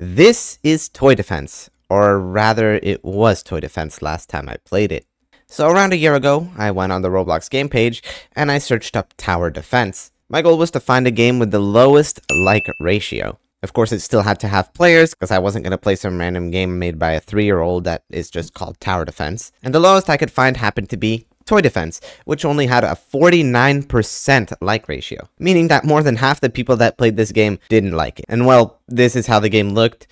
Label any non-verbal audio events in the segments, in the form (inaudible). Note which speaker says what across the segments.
Speaker 1: This is Toy Defense, or rather it was Toy Defense last time I played it. So around a year ago, I went on the Roblox game page, and I searched up Tower Defense. My goal was to find a game with the lowest like ratio. Of course, it still had to have players, because I wasn't going to play some random game made by a 3-year-old that is just called Tower Defense. And the lowest I could find happened to be Toy Defense, which only had a 49% like ratio, meaning that more than half the people that played this game didn't like it. And well, this is how the game looked.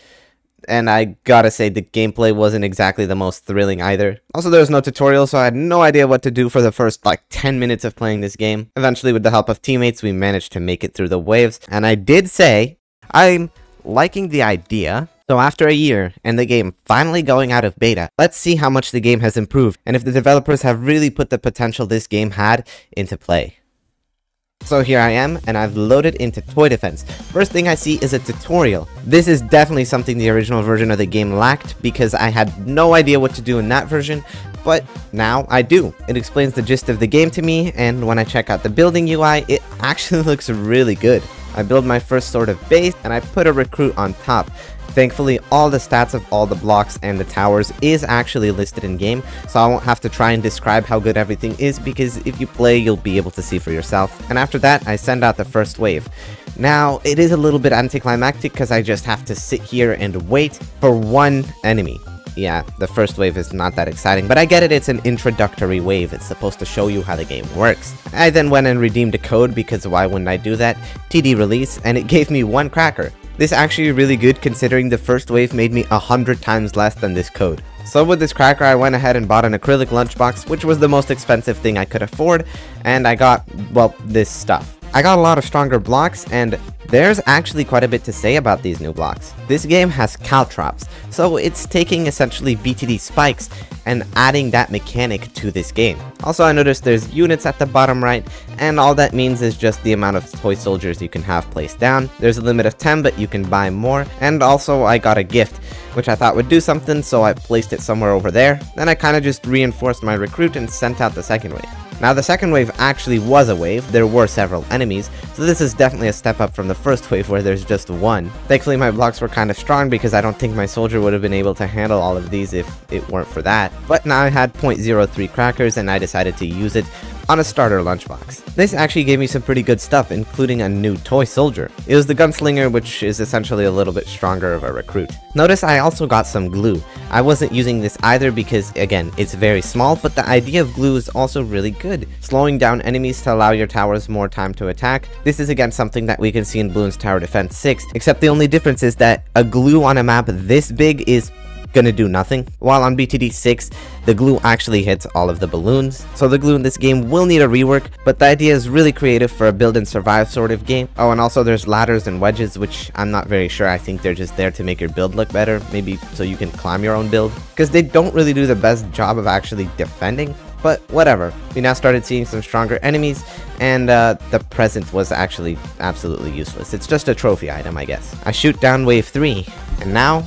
Speaker 1: And I gotta say, the gameplay wasn't exactly the most thrilling either. Also, there was no tutorial, so I had no idea what to do for the first, like, 10 minutes of playing this game. Eventually, with the help of teammates, we managed to make it through the waves. And I did say, I'm liking the idea, so after a year, and the game finally going out of beta, let's see how much the game has improved, and if the developers have really put the potential this game had into play. So here I am, and I've loaded into Toy Defense. First thing I see is a tutorial. This is definitely something the original version of the game lacked, because I had no idea what to do in that version, but now I do. It explains the gist of the game to me, and when I check out the building UI, it (laughs) actually looks really good. I build my first sort of base, and I put a recruit on top. Thankfully, all the stats of all the blocks and the towers is actually listed in game, so I won't have to try and describe how good everything is because if you play, you'll be able to see for yourself. And after that, I send out the first wave. Now, it is a little bit anticlimactic because I just have to sit here and wait for one enemy. Yeah, the first wave is not that exciting, but I get it, it's an introductory wave, it's supposed to show you how the game works. I then went and redeemed a code because why wouldn't I do that? TD release, and it gave me one cracker. This actually really good considering the first wave made me a hundred times less than this code. So with this cracker I went ahead and bought an acrylic lunchbox which was the most expensive thing I could afford and I got, well, this stuff. I got a lot of stronger blocks, and there's actually quite a bit to say about these new blocks. This game has caltrops, so it's taking essentially BTD spikes and adding that mechanic to this game. Also, I noticed there's units at the bottom right, and all that means is just the amount of toy soldiers you can have placed down. There's a limit of 10, but you can buy more, and also I got a gift, which I thought would do something, so I placed it somewhere over there. Then I kind of just reinforced my recruit and sent out the second wave. Now the second wave actually was a wave, there were several enemies, so this is definitely a step up from the first (laughs) wave where there's just one. Thankfully my blocks were kind of strong because I don't think my soldier would have been able to handle all of these if it weren't for that. But now I had 0.03 crackers and I decided to use it on a starter lunchbox. This actually gave me some pretty good stuff, including a new toy soldier. It was the gunslinger, which is essentially a little bit stronger of a recruit. Notice I also got some glue. I wasn't using this either because, again, it's very small, but the idea of glue is also really good. Slowing down enemies to allow your towers more time to attack. This is again something that we can see in Bloons Tower Defense 6, except the only difference is that a glue on a map this big is gonna do nothing. While on BTD 6, the glue actually hits all of the balloons. So the glue in this game will need a rework, but the idea is really creative for a build and survive sort of game. Oh, and also there's ladders and wedges, which I'm not very sure. I think they're just there to make your build look better, maybe so you can climb your own build. Because they don't really do the best job of actually defending, but whatever. We now started seeing some stronger enemies, and uh, the present was actually absolutely useless. It's just a trophy item, I guess. I shoot down wave 3, and now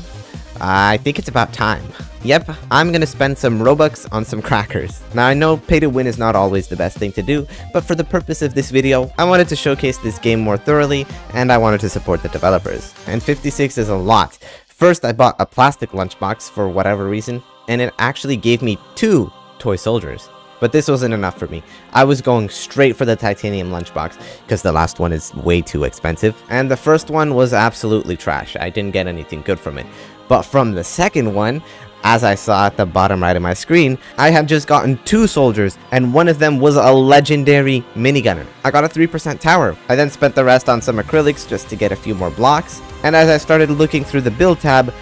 Speaker 1: I think it's about time. Yep, I'm gonna spend some Robux on some crackers. Now I know pay to win is not always the best thing to do, but for the purpose of this video, I wanted to showcase this game more thoroughly, and I wanted to support the developers. And 56 is a lot. First, I bought a plastic lunchbox for whatever reason, and it actually gave me two toy soldiers. But this wasn't enough for me. I was going straight for the titanium lunchbox, because the last one is way too expensive. And the first one was absolutely trash. I didn't get anything good from it. But from the second one, as I saw at the bottom right of my screen, I had just gotten two soldiers, and one of them was a legendary minigunner. I got a 3% tower. I then spent the rest on some acrylics just to get a few more blocks, and as I started looking through the build tab,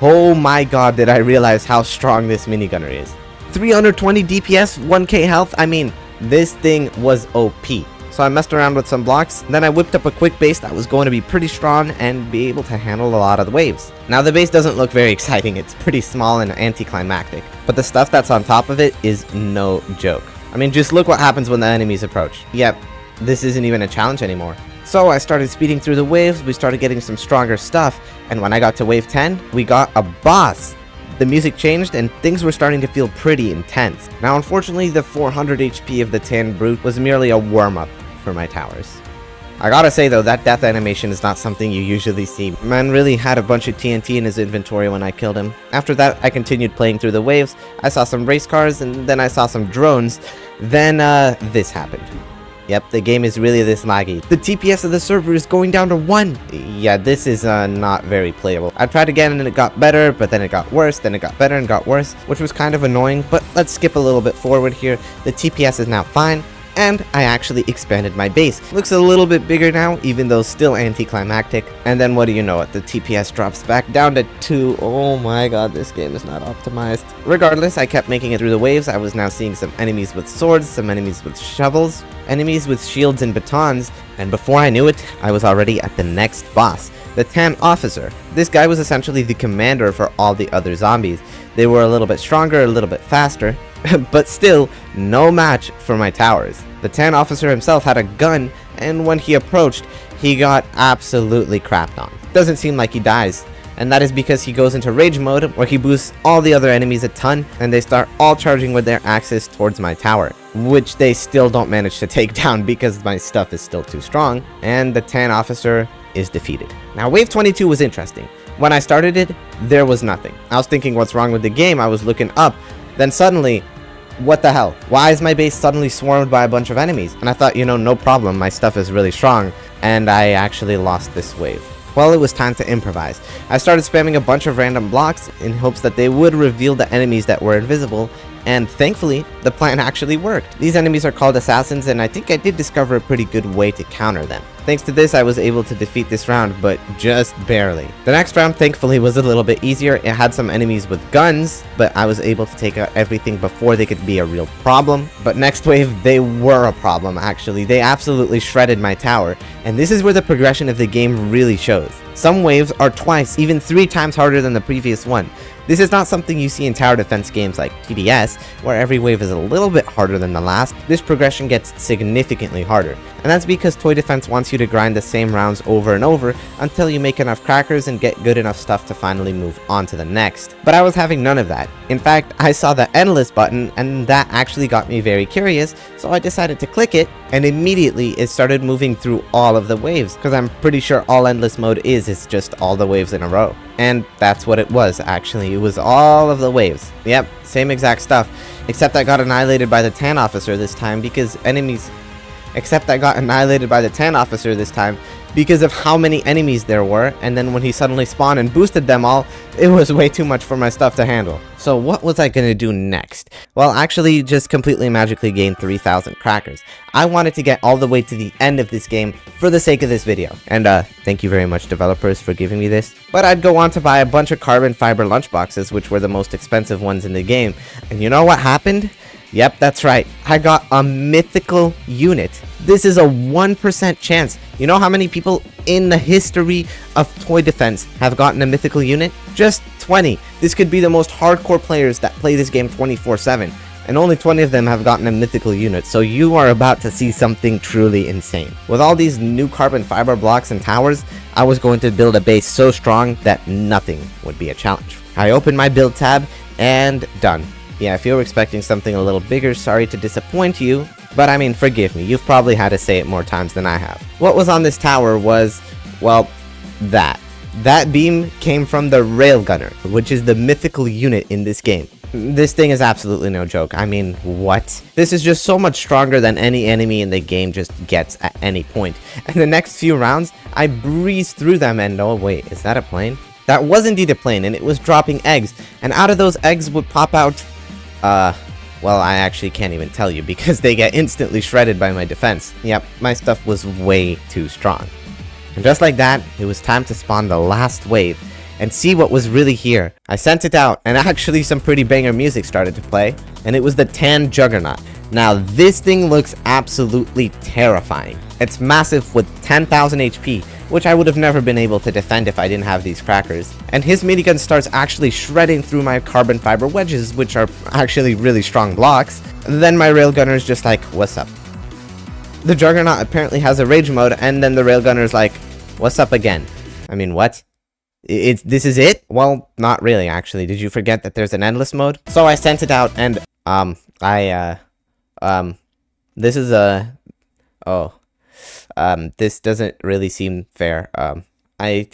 Speaker 1: oh my god did I realize how strong this minigunner is. 320 DPS, 1k health, I mean, this thing was OP. So I messed around with some blocks, then I whipped up a quick base that was going to be pretty strong and be able to handle a lot of the waves. Now the base doesn't look very exciting, it's pretty small and anticlimactic, but the stuff that's on top of it is no joke. I mean, just look what happens when the enemies approach. Yep, this isn't even a challenge anymore. So I started speeding through the waves, we started getting some stronger stuff, and when I got to wave 10, we got a boss! The music changed and things were starting to feel pretty intense. Now unfortunately the 400 HP of the Tan Brute was merely a warm-up for my towers. I gotta say though, that death animation is not something you usually see. Man really had a bunch of TNT in his inventory when I killed him. After that, I continued playing through the waves, I saw some race cars, and then I saw some drones. Then, uh, this happened. Yep, the game is really this laggy. The TPS of the server is going down to 1! Yeah, this is uh, not very playable. I tried again and it got better, but then it got worse, then it got better and got worse, which was kind of annoying, but let's skip a little bit forward here. The TPS is now fine, and I actually expanded my base. Looks a little bit bigger now, even though still anticlimactic. And then what do you know the TPS drops back down to 2. Oh my god, this game is not optimized. Regardless, I kept making it through the waves. I was now seeing some enemies with swords, some enemies with shovels, enemies with shields and batons, and before I knew it, I was already at the next boss, the Tan Officer. This guy was essentially the commander for all the other zombies. They were a little bit stronger, a little bit faster, (laughs) but still, no match for my towers. The Tan officer himself had a gun, and when he approached, he got absolutely crapped on. Doesn't seem like he dies, and that is because he goes into rage mode where he boosts all the other enemies a ton and they start all charging with their axes towards my tower, which they still don't manage to take (laughs) down because my stuff is still too strong, and the Tan officer is defeated. Now wave 22 was interesting. When I started it, there was nothing. I was thinking what's wrong with the game, I was looking up, then suddenly, what the hell? Why is my base suddenly swarmed by a bunch of enemies? And I thought, you know, no problem, my stuff is really strong, and I actually lost this wave. Well, it was time to improvise. I started spamming a bunch of random blocks in hopes that they would reveal the enemies that were invisible, and thankfully, the plan (laughs) actually worked. These enemies are called assassins, and I think I did discover a pretty good way to counter them. Thanks to this, I was able to defeat this round, but just barely. The next round, thankfully, was a little bit easier. It had some enemies with guns, but I was able to take out everything before they could be a real problem. But next wave, they were a problem, actually. They absolutely shredded my tower, and this is where the progression of the game really shows. Some waves are twice, even three times harder than the previous one. This is not something you see in tower defense games like TDS, where every wave is a little bit harder than the last. This progression gets significantly harder, and that's because toy defense wants you to grind the same rounds over and over until you make enough crackers and get good enough stuff to finally move on to the next. But I was having none of that. In fact, I saw the endless button, and that actually got me very curious, so I decided to click it, and immediately it started moving through all of the waves, because I'm pretty sure all endless mode is is just all the waves in a row. And that's what it was, actually. It was all of the waves. Yep, same exact stuff. Except I got annihilated by the Tan officer this time because enemies... Except I got annihilated by the Tan officer this time because of how many enemies there were, and then when he suddenly spawned and boosted them all, it was way too much for my stuff to handle. So what was I gonna do next? Well, actually, just completely magically gained 3,000 crackers. I wanted to get all the way to the end of this game for the sake of this video. And uh, thank you very much developers for giving me this. But I'd go on to buy a bunch of carbon fiber lunchboxes, which were the most expensive ones in the game. And you know what happened? Yep, that's right. I got a mythical unit. This is a 1% chance. You know how many people in the history of Toy Defense have gotten a mythical unit? Just 20. This could be the most hardcore players that play this game 24-7. And only 20 of them have gotten a mythical unit, so you are about to see something truly insane. With all these new carbon fiber blocks and towers, I was going to build a base so strong that nothing would be a challenge. I opened my build tab, and done. Yeah, if you were expecting something a little bigger, sorry to disappoint you, but I mean, forgive me, you've probably had to say it more times than I have. What was on this tower was, well, that. That beam came from the Railgunner, which is the mythical unit in this game. This thing is absolutely no joke. I mean, what? This is just so much stronger than any enemy in the game just gets at any point. (laughs) And the next few rounds, I breezed through them and oh wait, is that a plane? That was indeed a plane and it was dropping eggs. And out of those eggs would pop out uh, well, I actually can't even tell you because they get instantly shredded by my defense. Yep, my stuff was way too strong. And just like that, it was time to spawn the last wave and see what was really here. I sent it out, and (laughs) actually some pretty banger music started to play, and it was the Tan Juggernaut. Now, this thing looks absolutely terrifying. It's massive with 10,000 HP, which I would have never been able to defend if I didn't have these crackers. And his minigun starts actually shredding through my carbon fiber wedges, which are actually really strong blocks. Then my railgunner is just like, what's up? The Juggernaut apparently has a rage mode, and then the railgunner is like, what's up again? I mean, what? It's this is it? Well, not really, actually. Did you forget that there's an endless mode? So I sent it out, and, um, I, uh, um, this is a, oh, Um, this doesn't really seem fair. Um, I,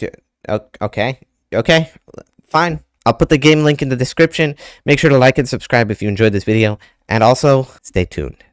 Speaker 1: okay, okay, fine. I'll put the game link in the description. Make sure to like and subscribe if you enjoyed this video. And also, stay tuned.